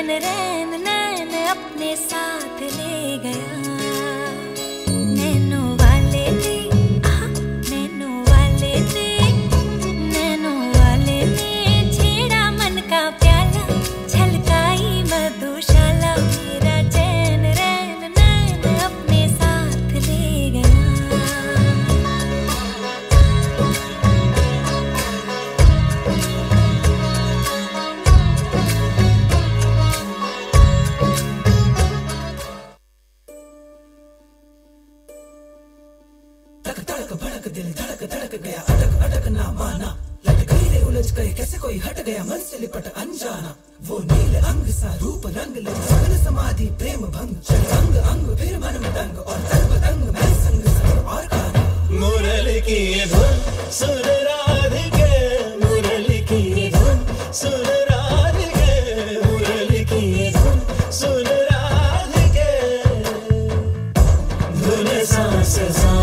चैन रैन नैन अपने साथ ले गया। तड़क भड़क दिल, धड़क धड़क गया। अटक अटक ना माना। लटक उलझ गए। कैसे कोई हट गया? मन से लिपट अनजाना। वो नील अंग सा रूप रंग लग सगन समाधि, प्रेम भंग। चल अंग अंग, फिर मन में दंग। और तंग मैं संग संग और मुरली की धुन सुन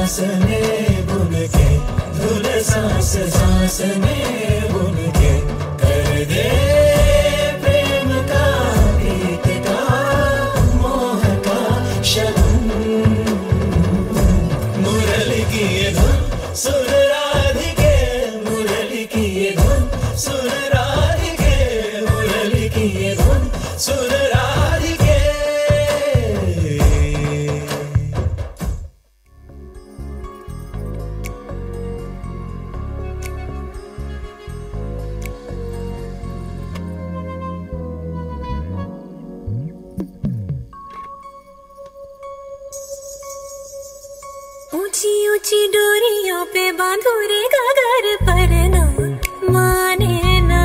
सांस बुन के सांस बुन के। कर दे प्रेम का प्रीत का, मोह का शगुन। मुरली की धुन सुन पे बांधो रे पर ना। माने ना।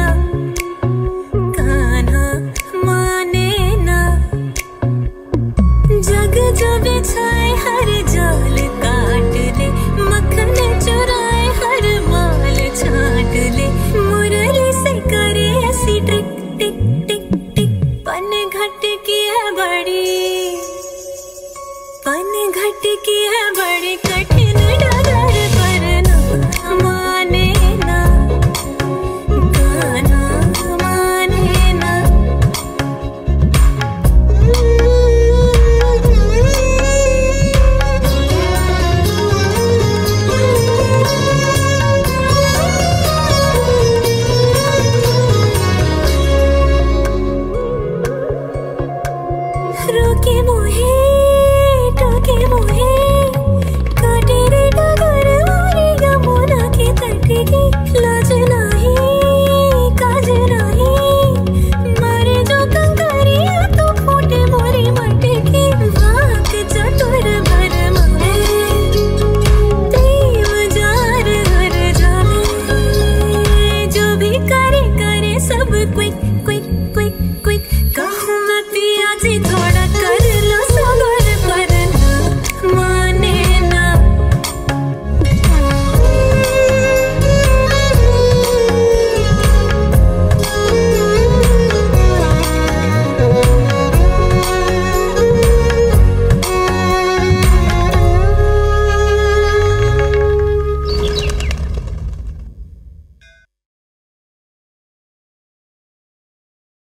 माने ना। जग हर जाल काट ले। मक्खन चुराए हर माल छाट ले। मुरली से करे ऐसी ट्रिक टिक टिक टिक। पन घट की है बड़ी। पन घट की है बड़ी कट कि मुहे